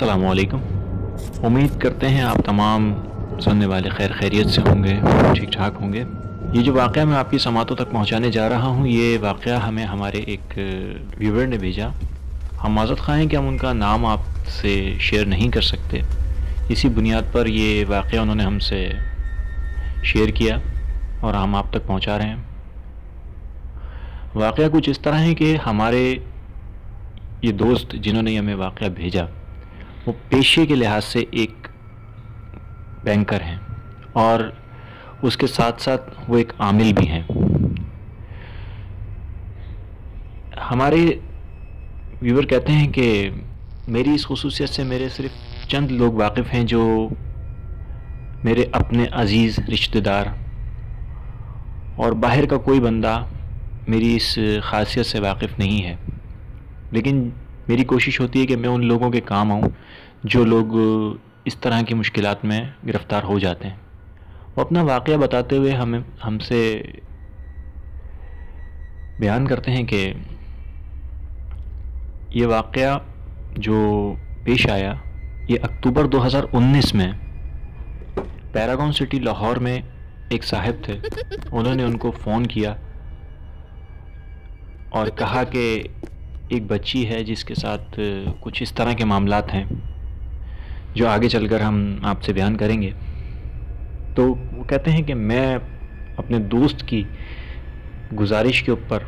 السلام علیکم۔ امید کرتے ہیں آپ تمام سننے والے خیر خیریت سے ہوں گے، ٹھیک ٹھاک ہوں گے۔ یہ جو واقعہ میں آپ کی سماعتوں تک پہنچانے جا رہا ہوں، یہ واقعہ ہمیں ہمارے ایک ویور نے بھیجا۔ ہم معذرت خواہیں کہ ہم ان کا نام آپ سے شیئر نہیں کر سکتے۔ اسی بنیاد پر یہ واقعہ انہوں نے ہم سے شیئر کیا اور ہم آپ تک پہنچا رہے ہیں۔ واقعہ کچھ اس طرح ہے کہ ہمارے یہ دوست جنہوں نے ہمیں واقعہ بھیجا وہ پیشے کے لحاظ سے ایک بینکر ہیں اور اس کے ساتھ ساتھ وہ ایک عامل بھی ہیں۔ ہمارے ویور کہتے ہیں کہ میری اس خصوصیت سے میرے صرف چند لوگ واقف ہیں جو میرے اپنے عزیز رشتہ دار اور باہر کا کوئی بندہ میری اس خاصیت سے واقف نہیں ہے۔ لیکن میری کوشش ہوتی ہے کہ میں ان لوگوں کے کام آؤں جو لوگ اس طرح کی مشکلات میں گرفتار ہو جاتے ہیں۔ وہ اپنا واقعہ بتاتے ہوئے ہمیں ہم سے بیان کرتے ہیں کہ یہ واقعہ جو پیش آیا، یہ اکتوبر دو ہزار انیس میں پیراگون سٹی لاہور میں ایک صاحب تھے۔ انہوں نے ان کو فون کیا اور کہا کہ ایک بچی ہے جس کے ساتھ کچھ اس طرح کے معاملات ہیں جو آگے چل کر ہم آپ سے بیان کریں گے۔ تو وہ کہتے ہیں کہ میں اپنے دوست کی گزارش کے اوپر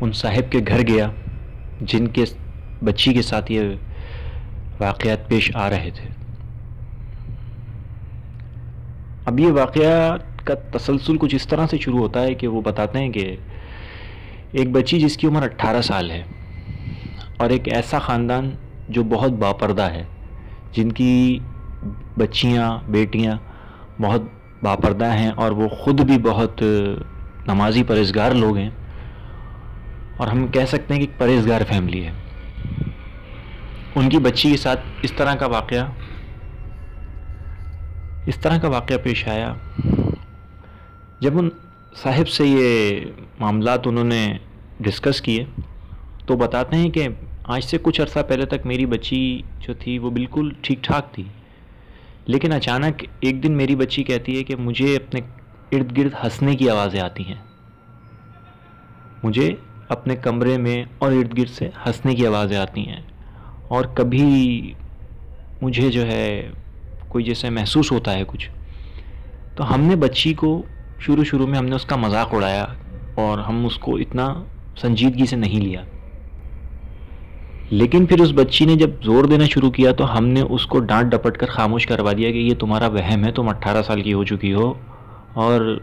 ان صاحب کے گھر گیا جن کے بچی کے ساتھ یہ واقعات پیش آ رہے تھے۔ اب یہ واقعہ کا تسلسل کچھ اس طرح سے شروع ہوتا ہے کہ وہ بتاتے ہیں کہ ایک بچی جس کی عمر اٹھارہ سال ہے اور ایک ایسا خاندان جو بہت باپردہ ہے، جن کی بچیاں، بیٹیاں بہت باپردہ ہیں اور وہ خود بھی بہت نمازی پرہیزگار لوگ ہیں۔ اور ہم کہہ سکتے ہیں کہ ایک پرہیزگار فیملی ہے۔ ان کی بچی کے ساتھ اس طرح کا واقعہ، اس طرح کا واقعہ پیش آیا۔ جب ان صاحب سے یہ معاملات انہوں نے ڈسکس کیے، تو بتاتے ہیں کہ آج سے کچھ عرصہ پہلے تک میری بچی جو تھی وہ بالکل ٹھیک ٹھاک تھی، لیکن اچانک ایک دن میری بچی کہتی ہے کہ مجھے اپنے ارد گرد ہنسنے کی آوازیں آتی ہیں۔ مجھے اپنے کمرے میں اور ارد گرد سے ہنسنے کی آوازیں آتی ہیں۔ اور کبھی مجھے جو ہے کوئی جیسے محسوس ہوتا ہے کچھ۔ تو ہم نے بچی کو شروع شروع میں ہم نے اس کا مذاق اڑایا اور ہم اس کو اتنا سنجیدگی سے نہیں لیا۔ لیکن پھر اس بچی نے جب زور دینا شروع کیا تو ہم نے اس کو ڈانٹ ڈپٹ کر خاموش کروا دیا کہ یہ تمہارا وہم ہے، تم اٹھارہ سال کی ہو چکی ہو اور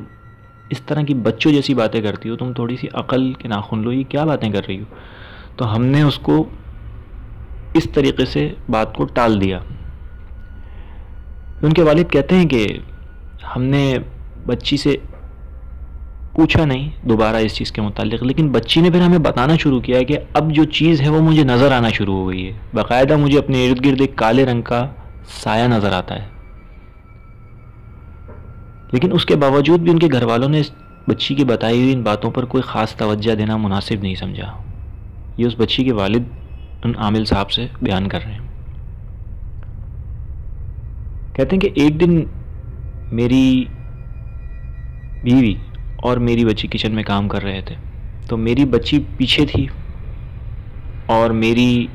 اس طرح کی بچوں جیسی باتیں کرتی ہو، تم تھوڑی سی عقل کے ناخن لو، یہ کیا باتیں کر رہی ہو؟ تو ہم نے اس کو اس طریقے سے بات کو ٹال دیا۔ ان کے والد کہتے ہیں کہ ہم نے بچی سے پوچھا نہیں، دوبارہ اس چیز کے متعلق، لیکن بچی نے پھر ہمیں بتانا شروع کیا کہ اب جو چیز ہے وہ مجھے نظر آنا شروع ہو گئی ہے۔ باقاعدہ مجھے اپنے ارد گرد ایک کالے رنگ کا سایہ نظر آتا ہے۔ لیکن اس کے باوجود بھی ان کے گھر والوں نے اس بچی کی بتائی ہوئی ان باتوں پر کوئی خاص توجہ دینا مناسب نہیں سمجھا۔ یہ اس بچی کے والد ان عامل صاحب سے بیان کر رہے ہیں۔ کہتے ہیں کہ ایک دن میری بیوی اور میری بچی کچن میں کام کر رہے تھے۔ تو میری بچی پیچھے تھی اور میری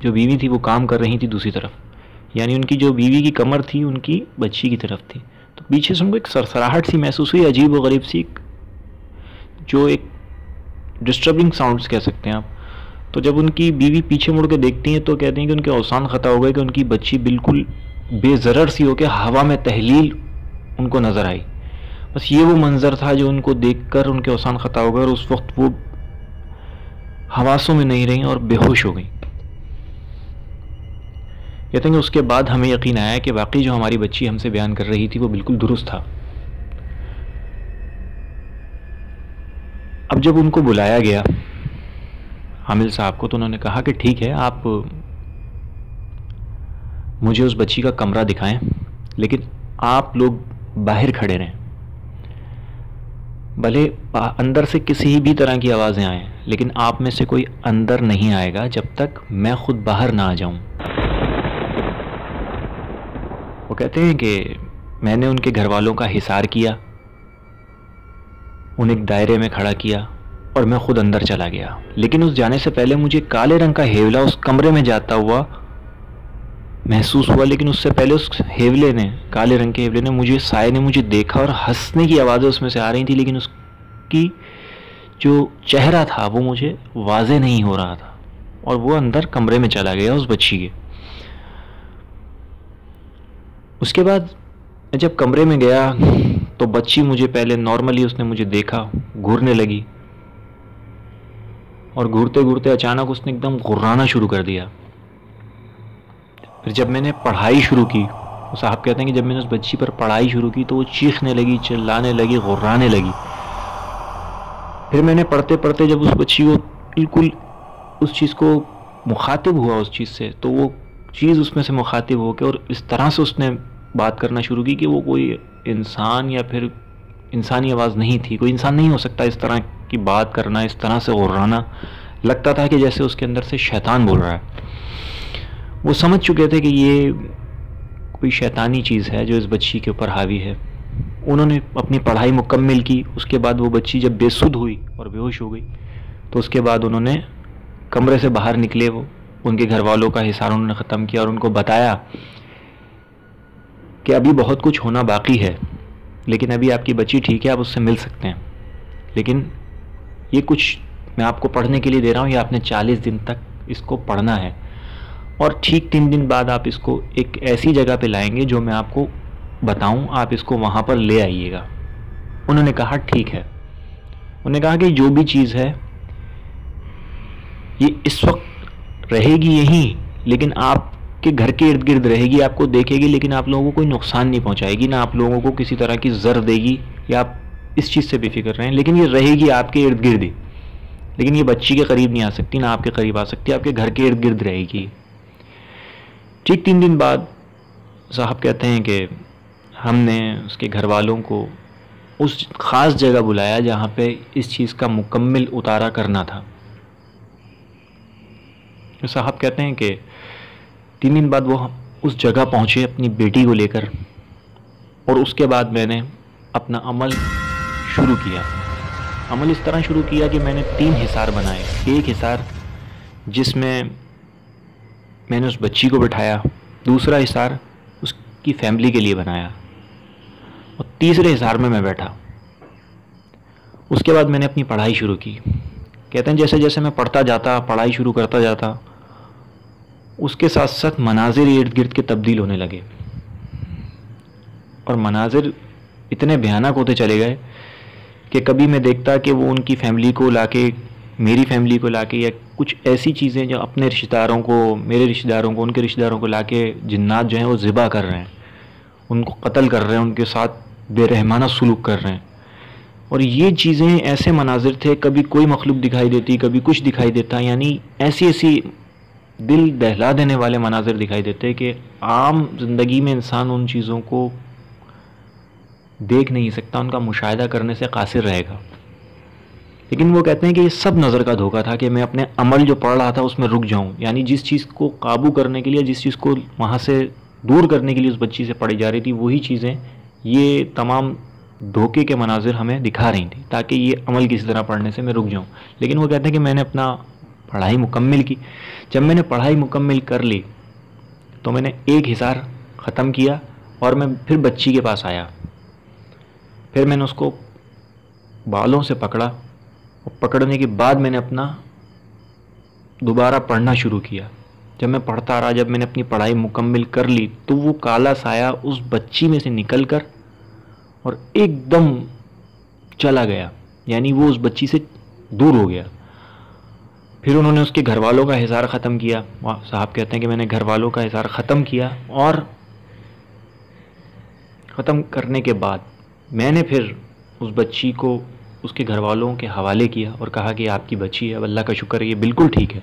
جو بیوی تھی وہ کام کر رہی تھی دوسری طرف۔ یعنی ان کی جو بیوی کی کمر تھی، ان کی بچی کی طرف تھی۔ تو پیچھے سے ان کو ایک سرسراہٹ سی محسوس ہوئی، عجیب و غریب سی جو ایک ڈسٹربنگ ساؤنڈس کہہ سکتے ہیں آپ۔ تو جب ان کی بیوی پیچھے مڑ کے دیکھتی ہیں تو کہتے ہیں کہ ان کے اوسان خطا ہو گئے، کہ ان کی بچی بالکل بے ضرر سی ہو کے ہوا میں تحلیل ان کو نظر آئی۔ بس یہ وہ منظر تھا جو ان کو دیکھ کر ان کے اوسان خطا ہو گئے اور اس وقت وہ حواسوں میں نہیں رہیں اور بے ہوش ہو گئیں۔ کہتے ہیں کہ اس کے بعد ہمیں یقین آیا کہ واقعی جو ہماری بچی ہم سے بیان کر رہی تھی وہ بالکل درست تھا۔ اب جب ان کو بلایا گیا حامل صاحب کو تو انہوں نے کہا کہ ٹھیک ہے، آپ مجھے اس بچی کا کمرہ دکھائیں، لیکن آپ لوگ باہر کھڑے رہیں۔ بھلے اندر سے کسی بھی طرح کی آوازیں آئیں، لیکن آپ میں سے کوئی اندر نہیں آئے گا جب تک میں خود باہر نہ آ جاؤں۔ وہ کہتے ہیں کہ میں نے ان کے گھر والوں کا حصار کیا انہیں ایک دائرے میں کھڑا کیا اور میں خود اندر چلا گیا۔ لیکن اس جانے سے پہلے مجھے کالے رنگ کا ہیولا اس کمرے میں جاتا ہوا محسوس ہوا، لیکن اس سے پہلے اس ہیولے نے، کالے رنگ کے ہیولے نے مجھے، سائے نے مجھے دیکھا اور ہنسنے کی آوازیں اس میں سے آ رہی تھیں، لیکن اس کی جو چہرہ تھا وہ مجھے واضح نہیں ہو رہا تھا اور وہ اندر کمرے میں چلا گیا، اس بچی کے۔ اس کے بعد میں جب کمرے میں گیا تو بچی مجھے پہلے نارملی اس نے مجھے دیکھا گھورنے لگی اور گھورتے گھورتے اچانک اس نے ایک دم غرانا شروع کر دیا۔ پھر جب میں نے پڑھائی شروع کی، وہ صاحب کہتے ہیں کہ جب میں نے اس بچی پر پڑھائی شروع کی تو وہ چیخنے لگی، چلانے لگی، غرانے لگی۔ پھر میں نے پڑھتے پڑھتے جب اس بچی کو بالکل اس چیز کو مخاطب ہوا، اس چیز سے، تو وہ چیز اس میں سے مخاطب ہو کے اور اس طرح سے اس نے بات کرنا شروع کی کہ وہ کوئی انسان یا پھر انسانی آواز نہیں تھی۔ کوئی انسان نہیں ہو سکتا اس طرح کی بات کرنا، اس طرح سے غرانا۔ لگتا تھا کہ جیسے اس کے اندر سے شیطان بول رہا ہے۔ وہ سمجھ چکے تھے کہ یہ کوئی شیطانی چیز ہے جو اس بچی کے اوپر حاوی ہے۔ انہوں نے اپنی پڑھائی مکمل کی، اس کے بعد وہ بچی جب بے سدھ ہوئی اور بے ہوش ہو گئی، تو اس کے بعد انہوں نے کمرے سے باہر نکلے وہ، ان کے گھر والوں کا حصار انہوں نے ختم کیا اور ان کو بتایا کہ ابھی بہت کچھ ہونا باقی ہے، لیکن ابھی آپ کی بچی ٹھیک ہے، آپ اس سے مل سکتے ہیں۔ لیکن یہ کچھ میں آپ کو پڑھنے کے لیے دے رہا ہوں، یہ آپ نے چالیس دن تک اس کو پڑھنا ہے۔ اور ٹھیک تین دن بعد آپ اس کو ایک ایسی جگہ پہ لائیں گے جو میں آپ کو بتاؤں، آپ اس کو وہاں پر لے آئیے گا۔ انہوں نے کہا، ٹھیک ہے۔ انہوں نے کہا کہ جو بھی چیز ہے، یہ اس وقت رہے گی یہیں، لیکن آپ کے گھر کے ارد گرد رہے گی، آپ کو دیکھے گی، لیکن آپ لوگوں کو کوئی نقصان نہیں پہنچائے گی، نہ آپ لوگوں کو کسی طرح کی زر دے گی یا آپ اس چیز سے بھی فکر رہے ہیں لیکن یہ رہے گی آپ کے ارد گرد ہی۔ لیکن یہ بچی کے قریب نہیں آ سکتی، نہ آپ کے قریب آ سکتی، آپ کے گھر کے ارد گرد رہے گی۔ ٹھیک تین دن بعد صاحب کہتے ہیں کہ ہم نے اس کے گھر والوں کو اس خاص جگہ بلایا جہاں پہ اس چیز کا مکمل اتارا کرنا تھا۔ صاحب کہتے ہیں کہ تین دن بعد وہ اس جگہ پہنچے اپنی بیٹی کو لے کر اور اس کے بعد میں نے اپنا عمل شروع کیا۔ عمل اس طرح شروع کیا کہ میں نے تین حصار بنائے، ایک حصار جس میں میں نے اس بچی کو بٹھایا، دوسرا حصار اس کی فیملی کے لیے بنایا اور تیسرے حصار میں میں بیٹھا۔ اس کے بعد میں نے اپنی پڑھائی شروع کی۔ کہتے ہیں جیسے جیسے میں پڑھتا جاتا، پڑھائی شروع کرتا جاتا، اس کے ساتھ ساتھ مناظر ارد گرد کے تبدیل ہونے لگے۔ اور مناظر اتنے بھیانک ہوتے چلے گئے کہ کبھی میں دیکھتا کہ وہ ان کی فیملی کو لا کے میری فیملی کو لا کے یا کچھ ایسی چیزیں جو اپنے رشتہ داروں کو، میرے رشتہ داروں کو، ان کے رشتہ داروں کو لا کے جنات جو ہیں وہ ذبح کر رہے ہیں، ان کو قتل کر رہے ہیں، ان کے ساتھ بے رحمانہ سلوک کر رہے ہیں۔ اور یہ چیزیں ایسے مناظر تھے، کبھی کوئی مخلوق دکھائی دیتی، کبھی کچھ دکھائی دیتا یعنی ایسی ایسی دل دہلا دینے والے مناظر دکھائی دیتے کہ عام زندگی میں انسان ان چیزوں کو دیکھ نہیں سکتا، ان کا مشاہدہ کرنے سے قاصر رہے گا۔ لیکن وہ کہتے ہیں کہ یہ سب نظر کا دھوکہ تھا کہ میں اپنے عمل جو پڑھ رہا تھا اس میں رک جاؤں۔ یعنی جس چیز کو قابو کرنے کے لیے، جس چیز کو وہاں سے دور کرنے کے لیے اس بچی سے پڑھی جا رہی تھی، وہی چیزیں یہ تمام دھوکے کے مناظر ہمیں دکھا رہی تھیں تاکہ یہ عمل کسی طرح پڑھنے سے میں رک جاؤں۔ لیکن وہ کہتے ہیں کہ میں نے اپنا پڑھائی مکمل کی۔ جب میں نے پڑھائی مکمل کر لی تو میں نے ایک حصار ختم کیا اور میں پھر بچی کے پاس آیا۔ پھر میں نے اس کو بالوں سے پکڑا۔ اور پکڑنے کے بعد میں نے اپنا دوبارہ پڑھنا شروع کیا۔ جب میں پڑھتا رہا، جب میں نے اپنی پڑھائی مکمل کر لی، تو وہ کالا سایہ اس بچی میں سے نکل کر اور ایک دم چلا گیا۔ یعنی وہ اس بچی سے دور ہو گیا۔ پھر انہوں نے اس کے گھر والوں کا اظہار ختم کیا۔ صاحب کہتے ہیں کہ میں نے گھر والوں کا اظہار ختم کیا اور ختم کرنے کے بعد میں نے پھر اس بچی کو اس کے گھر والوں کے حوالے کیا اور کہا کہ آپ کی بچی ہے، اب اللہ کا شکر ہے، یہ بالکل ٹھیک ہے۔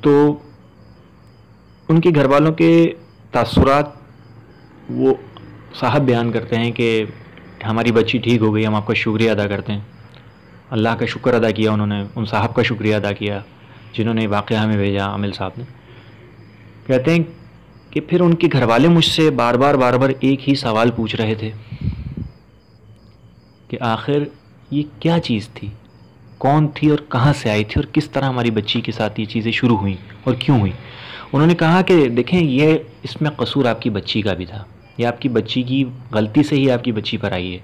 تو ان کے گھر والوں کے تاثرات وہ صاحب بیان کرتے ہیں کہ ہماری بچی ٹھیک ہو گئی، ہم آپ کا شکریہ ادا کرتے ہیں۔ اللہ کا شکر ادا کیا انہوں نے، ان صاحب کا شکریہ ادا کیا جنہوں نے واقعہ ہمیں بھیجا عامل صاحب نے۔ کہتے ہیں کہ پھر ان کے گھر والے مجھ سے بار بار بار بار ایک ہی سوال پوچھ رہے تھے۔ کہ آخر یہ کیا چیز تھی؟ کون تھی اور کہاں سے آئی تھی اور کس طرح ہماری بچی کے ساتھ یہ چیزیں شروع ہوئیں اور کیوں ہوئیں؟ انہوں نے کہا کہ دیکھیں، یہ اس میں قصور آپ کی بچی کا بھی تھا۔ یہ آپ کی بچی کی غلطی سے ہی آپ کی بچی پر آئی ہے۔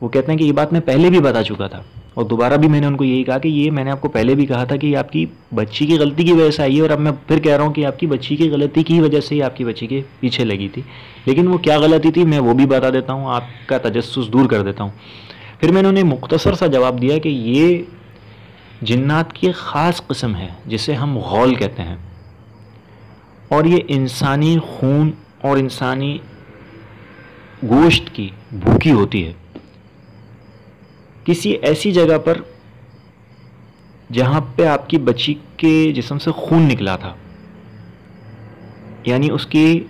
وہ کہتے ہیں کہ یہ بات میں پہلے بھی بتا چکا تھا۔ اور دوبارہ بھی میں نے ان کو یہی کہا کہ یہ میں نے آپ کو پہلے بھی کہا تھا کہ یہ آپ کی بچی کی غلطی کی وجہ سے آئی ہے اور اب میں پھر کہہ رہا ہوں کہ آپ کی بچی کی غلطی کی وجہ سے ہی آپ کی بچی کے پیچھے لگی تھی۔ لیکن وہ کیا غلطی تھی میں وہ بھی بتا دیتا ہوں، آپ کا تجسس دور کر دیتا ہوں۔ پھر میں نے انہیں مختصر سا جواب دیا کہ یہ جنات کی خاص قسم ہے، جسے ہم غول کہتے ہیں۔ اور یہ انسانی خون اور انسانی گوشت کی بھوکی ہوتی ہے۔ کسی ایسی جگہ پر جہاں پہ آپ کی بچی کے جسم سے خون نکلا تھا یعنی اس کی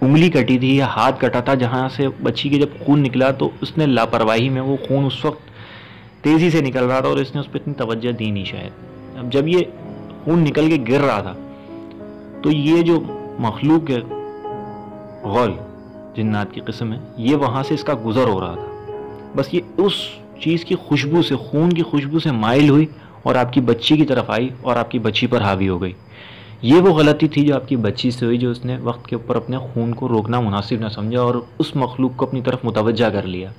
انگلی کٹی تھی یا ہاتھ کٹا تھا، جہاں سے بچی کے جب خون نکلا تو اس نے لاپرواہی میں وہ خون اس وقت تیزی سے نکل رہا تھا اور اس نے اس پہ اتنی توجہ دی نہیں شاید۔ اب جب یہ خون نکل کے گر رہا تھا، تو یہ جو مخلوق ہے، غول، جنات کی قسم ہے، یہ وہاں سے اس کا گزر ہو رہا تھا۔ بس یہ اس چیز کی خوشبو سے، خون کی خوشبو سے مائل ہوئی اور آپ کی بچی کی طرف آئی اور آپ کی بچی پر حاوی ہو گئی۔ یہ وہ غلطی تھی جو آپ کی بچی سے ہوئی جو اس نے وقت کے اوپر اپنے خون کو روکنا مناسب نہ سمجھا اور اس مخلوق کو اپنی طرف متوجہ کر لیا۔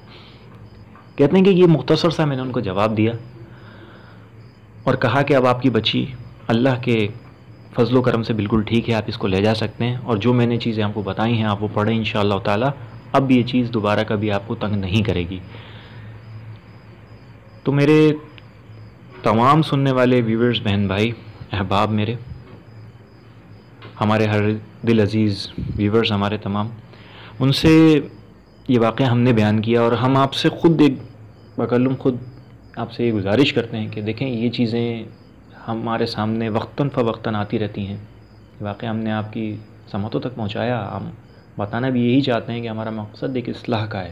کہتے ہیں کہ یہ مختصر سا میں نے ان کو جواب دیا اور کہا کہ اب آپ کی بچی اللہ کے فضل و کرم سے بالکل ٹھیک ہے، آپ اس کو لے جا سکتے ہیں اور جو میں نے چیزیں آپ کو بتائی ہیں، آپ وہ پڑھیں ان شاء اللہ تعالیٰ۔ اب یہ چیز دوبارہ کبھی آپ کو تنگ نہیں کرے گی۔ تو میرے تمام سننے والے ویورز بہن بھائی، احباب میرے، ہمارے ہر دل عزیز ویورز ہمارے تمام، ان سے یہ واقعہ ہم نے بیان کیا اور ہم آپ سے خود ایک بکلم خود آپ سے یہ گزارش کرتے ہیں کہ دیکھیں یہ چیزیں ہمارے سامنے وقتاً فوقتاً آتی رہتی ہیں۔ یہ واقعہ ہم نے آپ کی سمتوں تک پہنچایا۔ ہم بتانا بھی یہی چاہتے ہیں کہ ہمارا مقصد ایک اصلاح کا ہے۔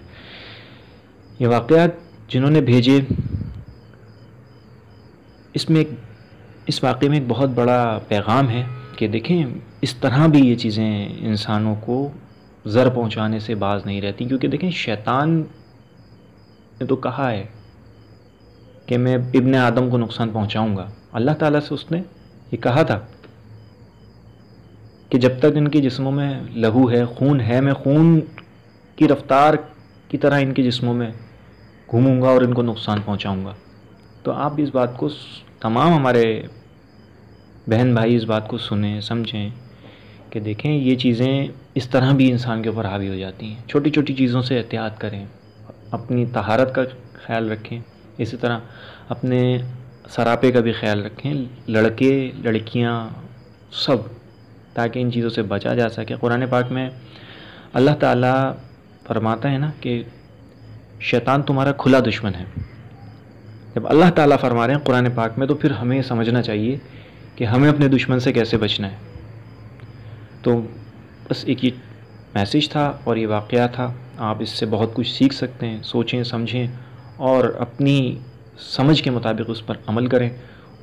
یہ واقعات جنہوں نے بھیجے اس میں ایک اس واقعے میں ایک بہت بڑا پیغام ہے کہ دیکھیں، اس طرح بھی یہ چیزیں انسانوں کو زر پہنچانے سے باز نہیں رہتی، کیونکہ دیکھیں، شیطان نے تو کہا ہے کہ میں ابن آدم کو نقصان پہنچاؤں گا۔ اللہ تعالیٰ سے اس نے یہ کہا تھا کہ جب تک ان کے جسموں میں لہو ہے، خون ہے، میں خون کی رفتار کی طرح ان کے جسموں میں گھوموں گا اور ان کو نقصان پہنچاؤں گا۔ تو آپ اس بات کو تمام ہمارے بہن بھائی اس بات کو سنیں، سمجھیں کہ دیکھیں یہ چیزیں اس طرح بھی انسان کے اوپر حاوی ہو جاتی ہیں۔ چھوٹی چھوٹی چیزوں سے احتیاط کریں، اپنی تہارت کا خیال رکھیں، اسی طرح اپنے سراپے کا بھی خیال رکھیں، لڑکے، لڑکیاں، سب، تاکہ ان چیزوں سے بچا جا سکے۔ قرآن پاک میں اللہ تعالیٰ فرماتا ہے نا کہ شیطان تمہارا کھلا دشمن ہے۔ جب اللہ تعالیٰ فرما رہے ہیں قرآن پاک میں تو پھر ہمیں سمجھنا چاہیے کہ ہمیں اپنے دشمن سے کیسے بچنا ہے۔ تو بس ایک یہ میسیج تھا اور یہ واقعہ تھا۔ آپ اس سے بہت کچھ سیکھ سکتے ہیں، سوچیں، سمجھیں اور اپنی سمجھ کے مطابق اس پر عمل کریں۔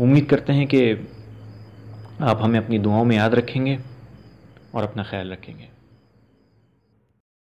امید کرتے ہیں کہ آپ ہمیں اپنی دعاؤں میں یاد رکھیں گے اور اپنا خیال رکھیں گے۔